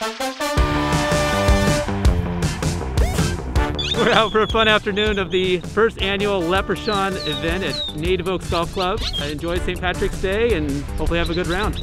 We're out for a fun afternoon of the first annual Leprechaun event at Native Oaks Golf Club. Enjoy St. Patrick's Day and hopefully have a good round.